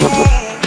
Yeah.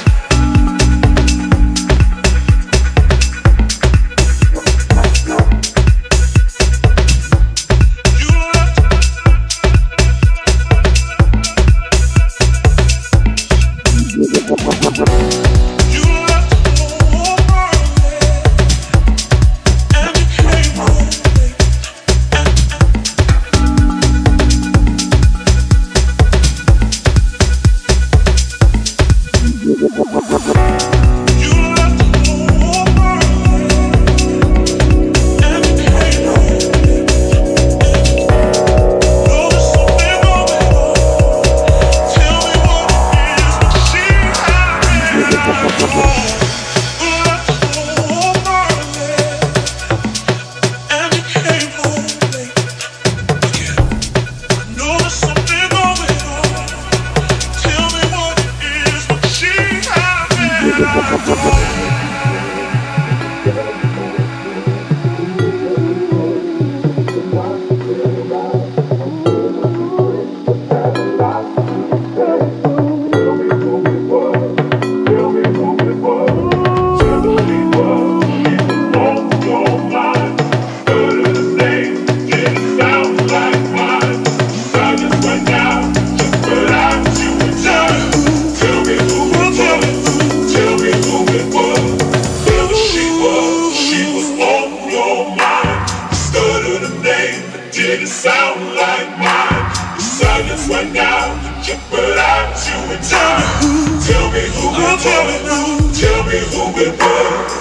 Carajo. Didn't sound like mine. The silence went down, jeopardized you and time. Tell me who it was. Tell me who it was.